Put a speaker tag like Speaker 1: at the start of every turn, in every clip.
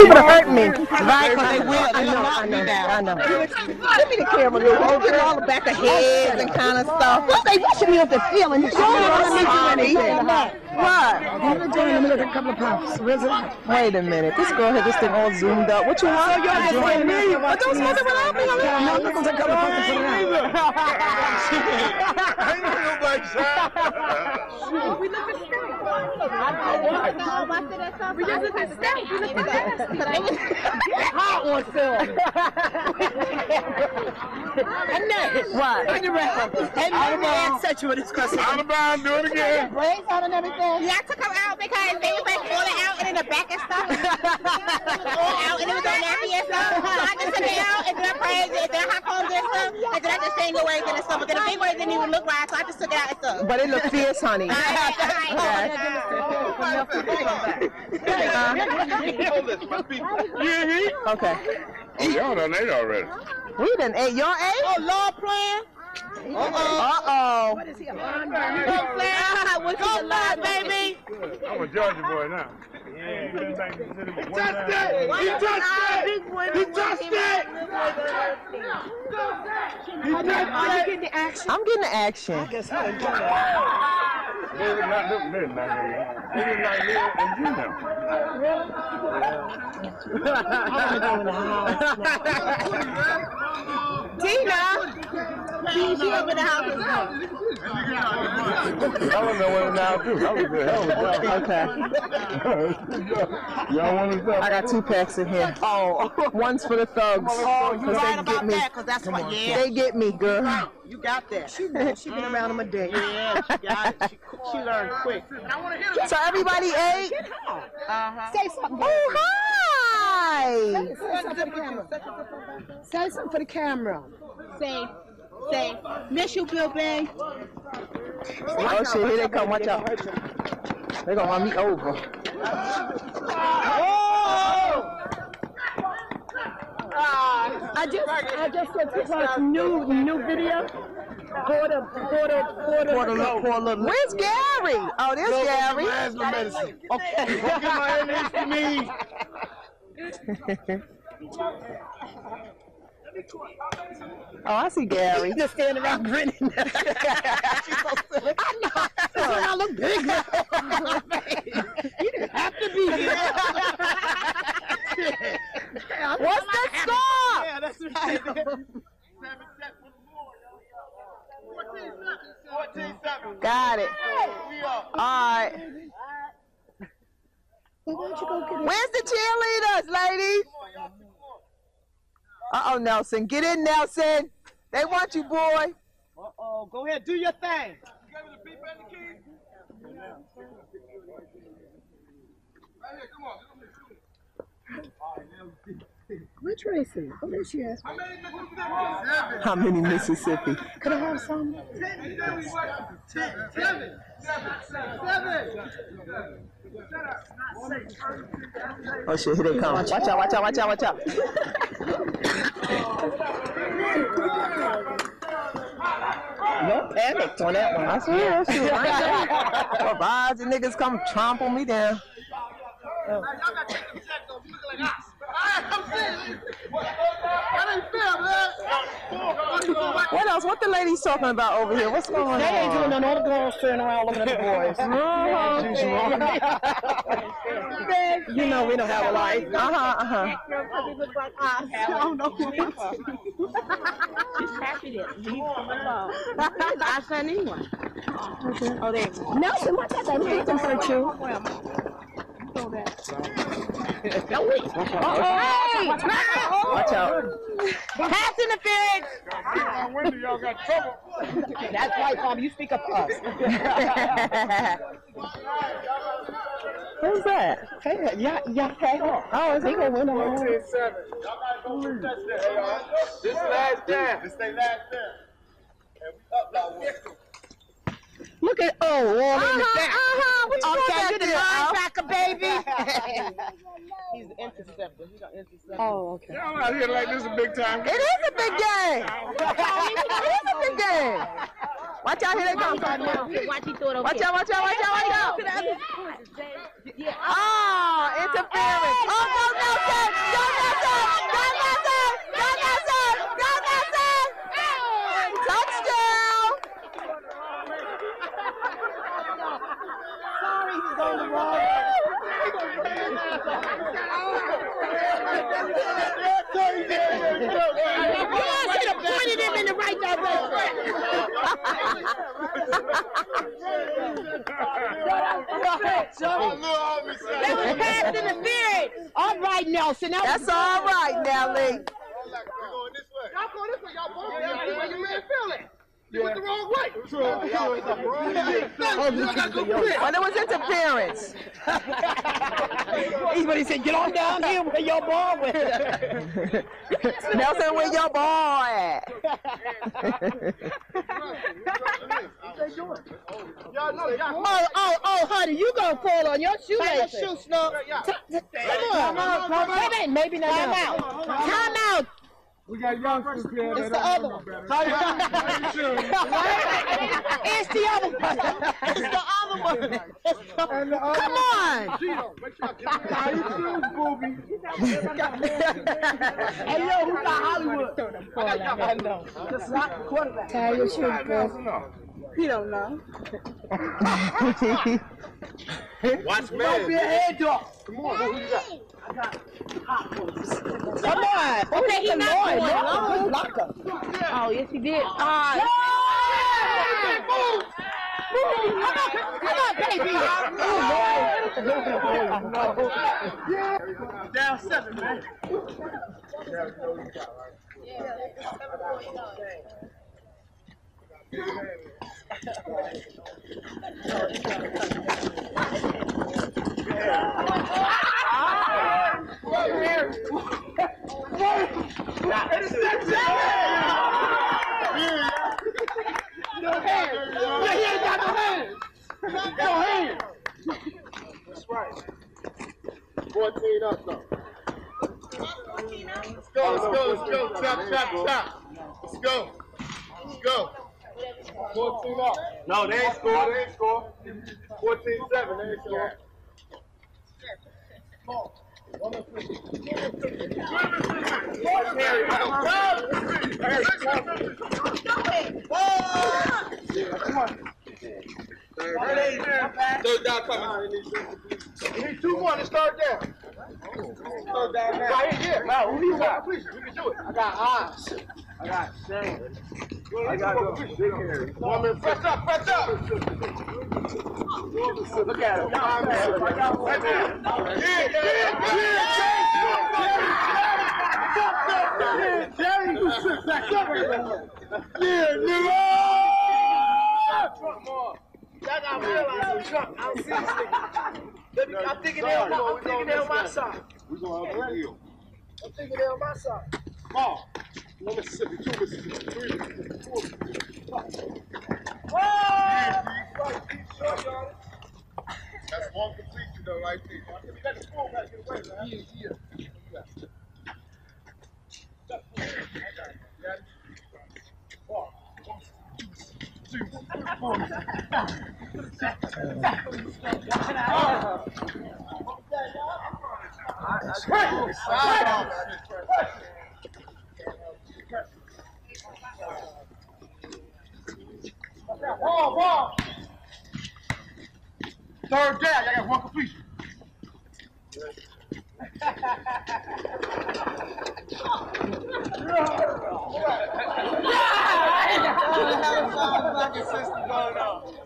Speaker 1: People to hurt me.
Speaker 2: Right, because they will. They will knock me down.
Speaker 1: I know. Give me the camera, Lou. It all the back of heads and kind of stuff. What they wishing me up the ceiling? You don't want me to anything. What? I'm gonna join them with a couple of puffs. Wait a minute. This girl had this thing all zoomed up. What you want? So you're join me? But don't smoke it without me. I'm not gonna take a couple of puffs and put it out.
Speaker 3: I ain't got no black shot.
Speaker 4: We look at steak. We just look at steak. We look at
Speaker 1: Hot one, sir. What?
Speaker 2: Turn around. And my man sexual discussion.
Speaker 3: Out of bounds, do it again.
Speaker 1: Braids out and everything.
Speaker 4: Yeah, I took them out because they was like falling out and in the back and stuff. All out and it was all nappy and stuff. So I just took it out and then I prayed and then I combed it and stuff. And then I just changed the words and stuff. But then the big words didn't even look right, so I just took it out and stuff.
Speaker 1: But it look fierce, honey. Okay.
Speaker 3: Oh, y'all done ate already.
Speaker 1: We done ate. Y'all ate?
Speaker 2: Oh, Lord playing?
Speaker 1: Uh-oh. Uh oh.
Speaker 4: What is he, a
Speaker 2: What's up, Lord, baby?
Speaker 3: I'm a Georgia boy now. Yeah.
Speaker 2: He touched it! He touched it! He touched it!
Speaker 4: Are you getting the action?
Speaker 1: I'm getting the action.
Speaker 3: They did not look good now. They did not live in you now.
Speaker 2: Tina! She, she up in the house.
Speaker 3: I don't know what now too. That was a hell of a.
Speaker 1: Okay.
Speaker 3: Y'all want to stop?
Speaker 1: I got two packs in here. Oh, one's for the thugs.
Speaker 2: Oh, you
Speaker 1: 'cause
Speaker 2: right
Speaker 1: they
Speaker 2: about
Speaker 1: get me.
Speaker 2: that, because that's what, yeah.
Speaker 1: They get me, girl.
Speaker 2: You got that.
Speaker 1: She been, she been around them a day.
Speaker 2: Yeah, she got it. She, she learned quick.
Speaker 1: So everybody ate?
Speaker 2: Uh-huh.
Speaker 4: Say something.
Speaker 1: Oh, hi!
Speaker 4: Say something for the camera. Say something for the camera. Say, say, miss you, Bill Bay.
Speaker 1: Oh shit, here they come. Watch out. They're gonna run me over.
Speaker 4: I just, I just said Tupac's new, new video. Quarter, quarter, quarter.
Speaker 1: Poor little, poor little. Where's Gary? Oh, there's Gary.
Speaker 3: asthma medicine.
Speaker 1: Okay.
Speaker 3: Go get my antihistamine.
Speaker 1: Oh, I see Gary.
Speaker 2: Just standing around grinning. She's so silly. I know. I look big. you didn't have to be here.
Speaker 1: What's the score?
Speaker 2: Yeah, that's right.
Speaker 1: Got it. All right. Where's the cheerleaders, ladies? Uh oh, Nelson. Get in, Nelson. They want you, boy.
Speaker 2: Uh-oh. Go ahead, do your thing.
Speaker 4: Where Tracy? Oh, there she is.
Speaker 1: How many Mississippi?
Speaker 4: Could I have some?
Speaker 1: Oh shit, here they come. Watch out, watch out, watch out, watch out.
Speaker 2: No panic on that one.
Speaker 1: I swear, shoot. I ain't Bye, the niggas come trample me down. Oh. What else? What the ladies talking about over here? What's going on?
Speaker 2: They ain't doing nothing. All the girls turning around looking at the boys. you know we don't have a life.
Speaker 1: Uh huh, uh huh.
Speaker 2: I don't know who it is.
Speaker 4: I sent anyone. Oh, there. Nelson, what's that? That Nathan hurt you.
Speaker 1: Watch out.
Speaker 2: Pass interference.
Speaker 3: My window, y'all got trouble.
Speaker 2: That's right, Tom. You speak up for us.
Speaker 1: Who's that?
Speaker 2: Hey, yeah, yeah, hey.
Speaker 1: Oh, is he gonna win
Speaker 3: 14 7. Y'all gotta go. This last time. This last time. And we up victim.
Speaker 2: Look at oh, all in the
Speaker 1: Uh-huh,
Speaker 2: back.
Speaker 1: uh-huh. What you
Speaker 2: Okay,
Speaker 1: doing
Speaker 2: you the
Speaker 1: back
Speaker 2: linebacker, baby. He's the interceptor. He got interceptor.
Speaker 4: Oh, okay.
Speaker 3: Y'all out here like this a big time.
Speaker 1: It is a big game. it is a big game. Watch out, here they come.
Speaker 4: Watch he throw it over
Speaker 1: Watch out, watch out, watch out, watch out. Oh, interference. Oh,
Speaker 4: In the spirit. All right, Nelson. That
Speaker 5: That's all right, Nelly.
Speaker 6: Y'all go this way. Y'all go this way. Y'all both. Y'all feel it you man went the wrong way. True. You gotta go quick.
Speaker 5: Well, it was interference.
Speaker 4: He's what he said. Get on down here where your ball went.
Speaker 5: Nelson, where your ball at?
Speaker 6: Y'all know, y'all.
Speaker 4: Oh, oh, oh, honey, you gonna fall on your shoelaces.
Speaker 6: Shoot, Snug.
Speaker 4: Come on, come on. Maybe not. Time out. Time out.
Speaker 3: We got youngsters here.
Speaker 4: It's the other one. It's the other one. It's the other one.
Speaker 3: And the other
Speaker 4: Come on.
Speaker 3: How you doing, booby?
Speaker 5: hey, yo, who got Hollywood?
Speaker 4: I know.
Speaker 5: Just not the quarterback.
Speaker 4: Tie your shoes, bro.
Speaker 5: He don't know.
Speaker 6: Watch
Speaker 5: Might be a head dog.
Speaker 6: Come on, who you got?
Speaker 4: Come on. Okay, he's not going long.
Speaker 5: Locker.
Speaker 4: Oh, yes, he did. Ah. Come on, come on, baby.
Speaker 5: Down seven, man.
Speaker 6: That's right. 14 up, though. Let's go, let's go, let's go. Chop, chop, chop. Let's go. Let's go. 14 up. No, they ain't score, they ain't score. 14 7, they ain't score. Coming. You need two more to start down. Down. Right here. Now, who you got? You can do it. I got eyes. I got Shane. I got to go. Big hair. Woman, press up, press up. Look at him. Y'all mad. Right now. Yeah, yeah, yeah. Yeah, Jerry. Yeah, Jerry. You sit back up. Yeah, nigga. Trump more. Y'all got to realize Trump. I don't see this nigga. I'm thinking yeah, yeah, yeah, yeah, yeah, yeah, yeah, yeah,
Speaker 3: yeah, yeah, yeah, yeah,
Speaker 6: I'm yeah, yeah, yeah, on my side. yeah, yeah 1 Mississippi, 2 Mississippi, 3 Mississippi, 4 Mississippi, 5 Mississippi. That's one complete, you know, right there. I mean, that's cool back in the way, man. Yeah, yeah. Hey! Ball. One, two, four. Ball, ball. Third down, I got one completion.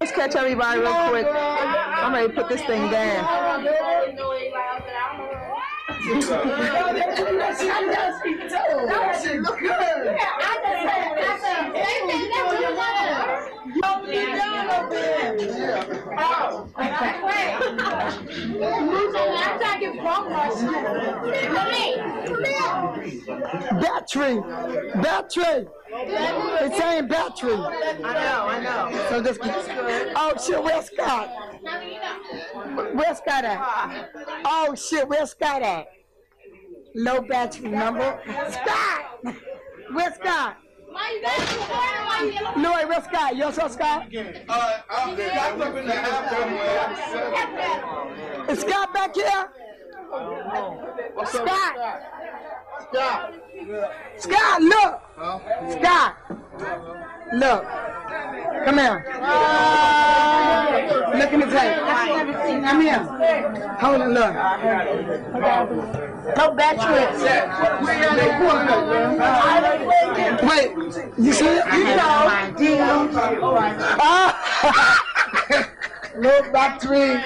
Speaker 5: Let's catch everybody real quick. I'm ready to put this thing down. Battery, battery. It's saying battery.
Speaker 4: I know, I know.
Speaker 5: So this. Oh shit, where's Scott? Where's Scott at? Oh shit, where's Scott at? Low battery number. Scott! Where's Scott? Lloyd, where's Scott? You saw Scott?
Speaker 6: Uh, I'm Scott's up in the half
Speaker 5: Is Scott back here? Scott!
Speaker 6: Stop.
Speaker 5: Scott, look! Scott! Look. Come here. Look in the tape. Come here. Hold it, look. No battery. Wait, you see? You know. Ah! Low battery.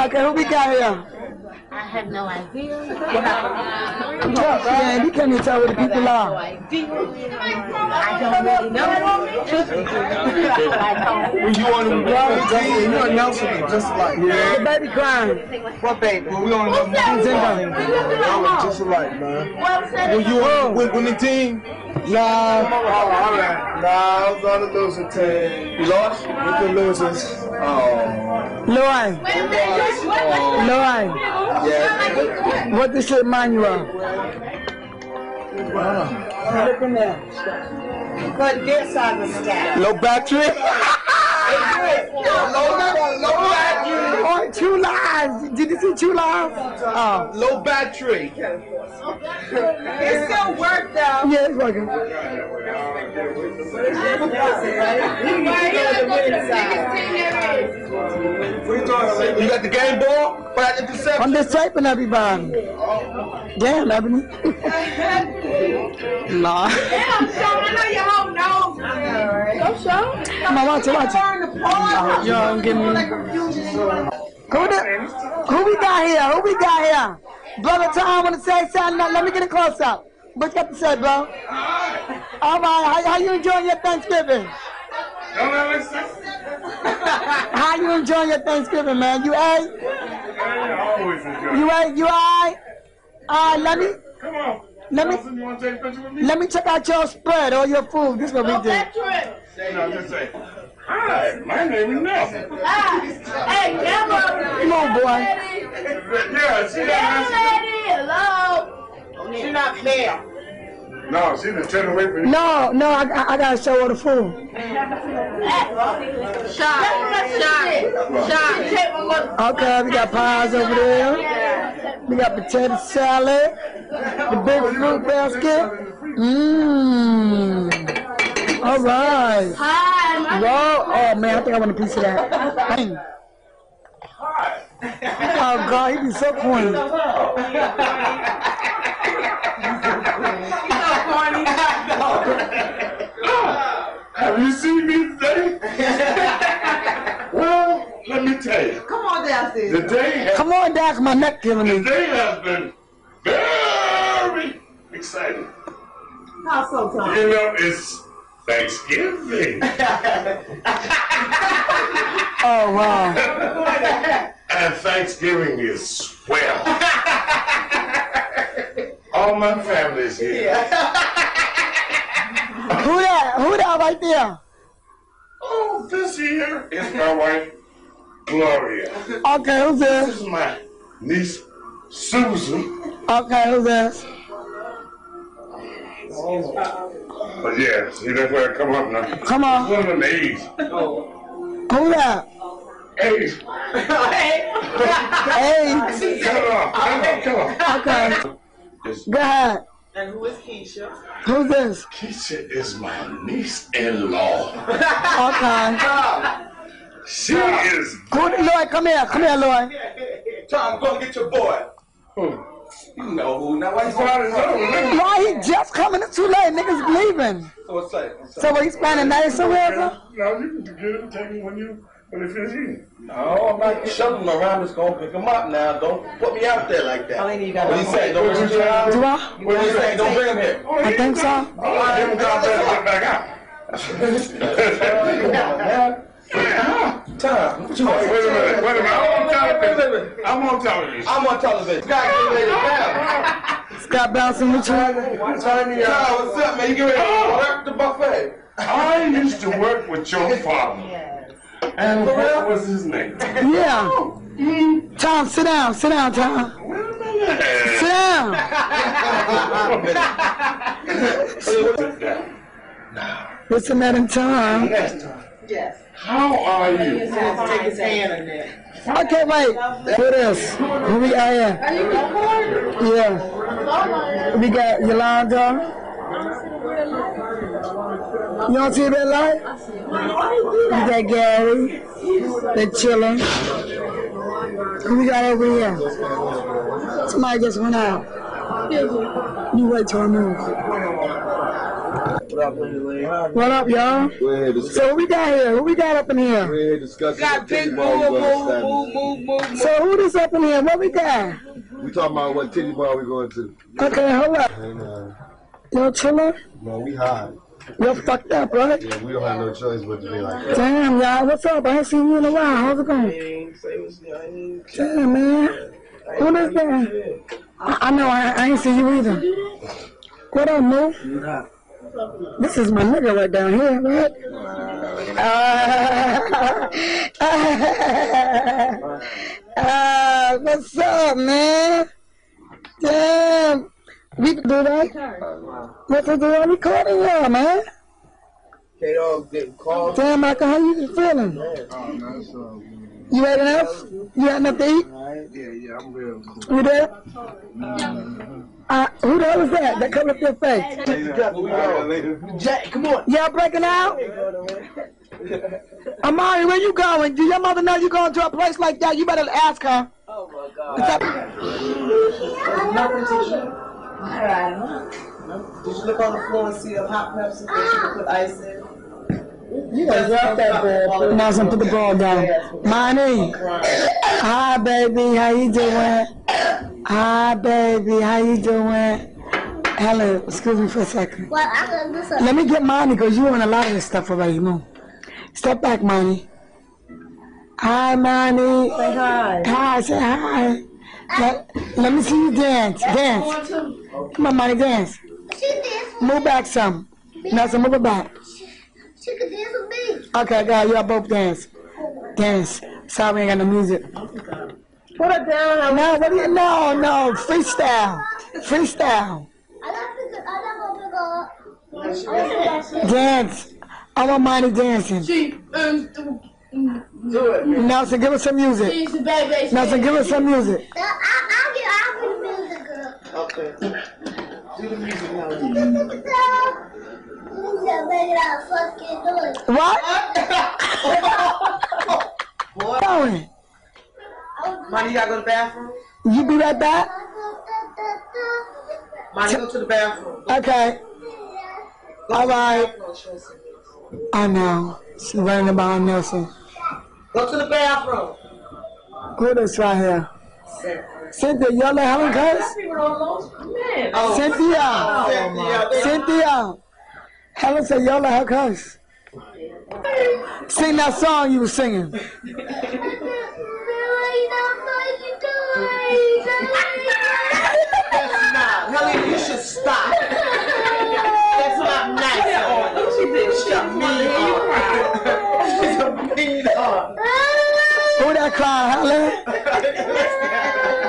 Speaker 5: okay, who we got here?
Speaker 4: I have no idea.
Speaker 5: Yeah, you can't even tell where the people are.
Speaker 4: I don't really know.
Speaker 3: When you on the team, you announcing it just like
Speaker 5: The
Speaker 3: yeah.
Speaker 5: baby crying.
Speaker 3: What baby? When we on the
Speaker 5: He's in there.
Speaker 3: That was just alike, man. When you on with winning team? Nah. Oh, all right. Nah, I was on the losing team. You lost? With the losers. Oh.
Speaker 5: Loy, Loy,
Speaker 3: Yeah.
Speaker 5: what this shit remind you of? Look in there.
Speaker 2: But this side of the staff.
Speaker 3: Low battery?
Speaker 5: Oh, two lives. Did you see two lives? Oh,
Speaker 3: Low battery.
Speaker 2: It still worked though.
Speaker 5: yeah, it's working.
Speaker 3: You got the game ball? But I did
Speaker 5: I'm just typing everybody. Damn, Ebony. nah. Come on, watch it, watch it. Yo, I'm getting Who, the, who we got here? Who we got here? Brother Tom, want to say something? Let me get a close up. What you got to say, bro? All right, how, how you enjoying your Thanksgiving? How you enjoying your Thanksgiving, man? You ate?
Speaker 3: always enjoy.
Speaker 5: You ate? You alright? Alright, let me
Speaker 3: Come on.
Speaker 5: Let me
Speaker 3: You want to take a picture with me?
Speaker 5: let me check out your spread or your food. This is what we do.
Speaker 3: No, just say, hi, my name is Nelson.
Speaker 7: Ah, hey, Deborah.
Speaker 5: Come on, boy.
Speaker 3: Yeah, see that?
Speaker 7: Hello.
Speaker 2: She's not fair.
Speaker 3: No, she just turned away from you.
Speaker 5: No, no, I, I, I gotta show her the food.
Speaker 7: Shot. Shot. Shot.
Speaker 5: Okay, we got pies over there. We got potato salad, the big fruit basket. Mmm. All right.
Speaker 7: Hi. my-
Speaker 5: Roll. Oh man, I think I want a piece of that. Dang. Oh God, he be so corny.
Speaker 3: Have you seen me today? well, let me tell you.
Speaker 2: Come on downstairs.
Speaker 3: The day has,
Speaker 5: Come on, Doc, my neck killing
Speaker 3: the
Speaker 5: me.
Speaker 3: day has been very exciting.
Speaker 2: How so, Tom?
Speaker 3: You know, it's Thanksgiving.
Speaker 5: Oh wow.
Speaker 3: and Thanksgiving is swell. All my family's here.
Speaker 5: Who that? Who that right there?
Speaker 3: Oh, this here is my wife, Gloria.
Speaker 5: Okay, who's
Speaker 3: This
Speaker 5: this?
Speaker 3: is my niece, Susan.
Speaker 5: Okay, who's this? Oh.
Speaker 3: But yeah, see, that's where I come up now.
Speaker 5: Come on.
Speaker 3: One of them A's.
Speaker 5: Who that?
Speaker 3: A's.
Speaker 5: Hey.
Speaker 3: Come on, come on, come on.
Speaker 5: Okay.
Speaker 3: This
Speaker 5: Go ahead.
Speaker 2: And who is Keisha?
Speaker 5: Who's this?
Speaker 3: Keisha is my niece-in-law.
Speaker 5: Okay.
Speaker 3: She is.
Speaker 5: Who, Lloyd, come here. Come here, Lloyd.
Speaker 6: Tom, go get your boy. You know who. Now, why you
Speaker 3: Father's over.
Speaker 5: Why he just coming? It's too late. Niggas leaving.
Speaker 6: So what's that?
Speaker 5: So what, he spending night somewhere? sir?
Speaker 3: No, you can get it, take it when you when they finish eating.
Speaker 6: No, I'm not shoving him around. Just gonna pick him up now. Don't put me out there like that.
Speaker 2: I think you got
Speaker 6: What you say? Don't bring him
Speaker 5: Do
Speaker 6: here.
Speaker 5: I?
Speaker 6: What you say? Don't bring him here.
Speaker 5: I think so.
Speaker 3: Give him time to get back out.
Speaker 6: Time. What you
Speaker 3: Wait a minute, wait a minute. I'm on television. I'm on television.
Speaker 6: I'm on television. Guy, get ready to down.
Speaker 5: Scott bouncing with you.
Speaker 6: Uh, time, what's up, man? You get ready to work the buffet.
Speaker 3: I used to work with your father. Yes. And what was his name?
Speaker 5: Yeah. Oh, mm-hmm. Tom, sit down. Sit down, Tom. Sit down.
Speaker 3: Sit down.
Speaker 5: Listen that in time.
Speaker 2: Yes.
Speaker 3: How are you?
Speaker 2: Take his hand in there.
Speaker 5: Okay, wait. Who this? Who we got here? Yeah. We got Yolanda. You don't see that light? We got Gary. They're chilling. Who we got over here? Somebody just went out. You wait till I move. What up, y'all?
Speaker 3: up, y'all?
Speaker 5: So what we got here? Who we got up in here?
Speaker 3: ahead, discuss.
Speaker 2: Got
Speaker 3: what titty
Speaker 2: big
Speaker 3: bar we
Speaker 2: move,
Speaker 3: gonna
Speaker 2: move, move, move, move.
Speaker 5: So who this up in here? What we got?
Speaker 3: We talking about what titty bar we going to.
Speaker 5: Okay, hold up.
Speaker 3: And, uh,
Speaker 5: Yo, chiller.
Speaker 3: no, we high.
Speaker 5: You're fucked up, right?
Speaker 3: Yeah, we don't have no choice but to be like that.
Speaker 5: Damn, y'all. What's up? I ain't seen you in a while. How's it going? Damn, man. Who is that? I, I know. I, I ain't see you either. What up, Mo? This is my nigga right down here, right? Uh, uh, what's up, man? Damn. We can do that. Up, do that recording, yeah, man?
Speaker 2: K-Dog getting called.
Speaker 5: Damn, Michael, how you feeling? You had enough? You had enough to eat?
Speaker 3: Yeah, yeah, I'm real.
Speaker 5: You there? Uh, who the hell is that? That covered up your face.
Speaker 2: Jack, come on.
Speaker 5: Y'all breaking out? Amari, where you going? Do your mother know you going to a place like that? You better ask her.
Speaker 2: Oh my God. Did you look on the floor and see a hot Pepsi that you could put ice in?
Speaker 5: You gotta drop that ball. Now, some put the ball down. Money. Hi, baby. How you doing? Hi, baby. How you doing? Helen, excuse me for a second.
Speaker 7: Well, I'm gonna do something.
Speaker 5: Let me get Money because you in a lot of this stuff already. Move. Step back, Money. Hi, Money. Say hi. Hi, say hi. Let, let me see you dance. Dance. Come on, Money, dance. Move back some. Now, some move it back.
Speaker 7: She could dance with me.
Speaker 5: Okay, guys, y'all both dance. Dance. Sorry, we ain't got no music.
Speaker 2: Put it down.
Speaker 5: No, what do you, no, no, freestyle. Freestyle.
Speaker 7: I love pick up. I love pick up.
Speaker 5: Dance. I want Money dancing.
Speaker 7: She um.
Speaker 2: Do it.
Speaker 5: Nelson, give us some music.
Speaker 7: She's a baby.
Speaker 5: Nelson, give us some music.
Speaker 7: I I'll get I'll get the music girl.
Speaker 2: Okay. Do the music now.
Speaker 7: Yeah, make it out fucking noise.
Speaker 5: What? Going.
Speaker 2: Money, you gotta go to the bathroom?
Speaker 5: You be right back?
Speaker 2: Money, go to the bathroom.
Speaker 5: Okay. All right. I know. She running about Nelson.
Speaker 2: Go to the bathroom.
Speaker 5: Who this right here? Cynthia, y'all let Helen cuss?
Speaker 2: Oh,
Speaker 5: Cynthia.
Speaker 2: Oh, Cynthia.
Speaker 5: Cynthia. Helen said y'all let her cuss. Sing that song you were singing.
Speaker 2: That's not. Helene, you should stop. That's not nice at all. She did. She's a mean heart. She's a mean.
Speaker 5: Who that crying, Helen?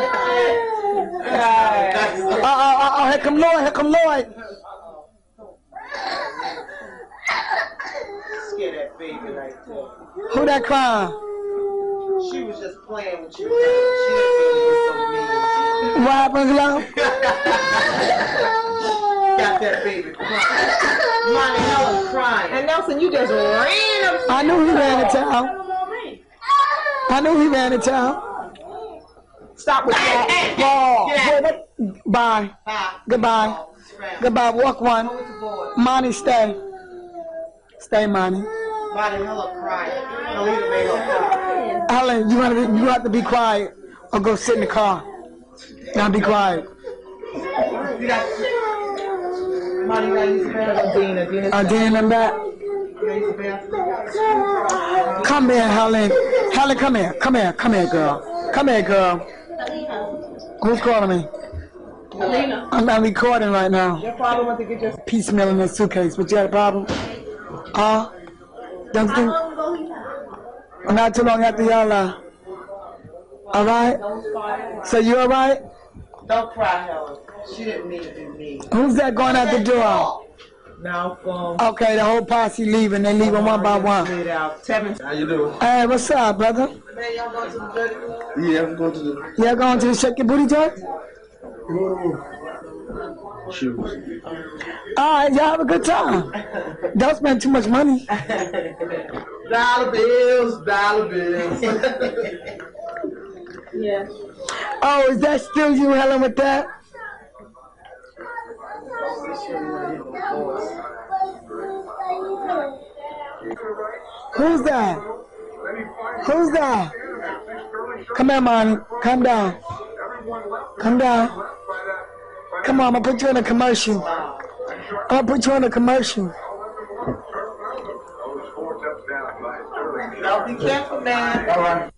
Speaker 5: Uh, uh, uh, uh, here come Lloyd, here come Lloyd.
Speaker 2: Scare that baby right there.
Speaker 5: Who that crying?
Speaker 2: She was just playing with you. She didn't mean
Speaker 5: What happened, Glow?
Speaker 2: Got that baby crying. Money, Helen crying.
Speaker 4: And Nelson, you just ran up.
Speaker 5: I knew he ran to town. I knew he ran to town.
Speaker 4: Stop with that.
Speaker 5: Ball.
Speaker 2: Get out.
Speaker 5: Boy, what- Bye.
Speaker 2: Ah,
Speaker 5: Goodbye.
Speaker 2: scram.
Speaker 5: Goodbye. Walk one.
Speaker 2: Go with the boys.
Speaker 5: Money, stay. Stay, Money.
Speaker 2: Money, Helen crying. Helene made her cry.
Speaker 5: Helen, you, wanna be, you have to be quiet or go sit in the car. Now be quiet.
Speaker 2: You got. Money, you gotta use the bathroom. Dina, Dina.
Speaker 5: Uh, I'm back.
Speaker 2: You gotta use the bathroom.
Speaker 5: Come here, Helen. Helen, come here. Come here. Come here, girl. Come here, girl. Who's calling me? I'm, I'm recording right now.
Speaker 2: Your father went to get your
Speaker 5: Piecemeal in that suitcase. But you had a problem? Uh, don't think. Not too long after y'all, uh, all right? So you all right?
Speaker 2: Don't cry, Helen. She didn't mean to be mean.
Speaker 5: Who's that going out the door?
Speaker 2: Now, phone.
Speaker 5: Okay, the whole posse leaving. They leaving one by one.
Speaker 2: Tevin.
Speaker 3: How you doing?
Speaker 5: Hey, what's up, brother?
Speaker 2: Man, y'all going to the dirty club?
Speaker 3: Yeah, I'm going to the
Speaker 5: Y'all going to the shake your booty joint?
Speaker 3: shoes.
Speaker 5: All right, y'all have a good time. Don't spend too much money.
Speaker 2: Dollar bills, dollar bills. yeah.
Speaker 5: Oh, is that still you, Helen, with that? Who's that? Who's that? Come here, man. Come down. Come down. Come on, I'm gonna put you in a commercial. I'll put you in a commercial.
Speaker 2: Don't be careful, man.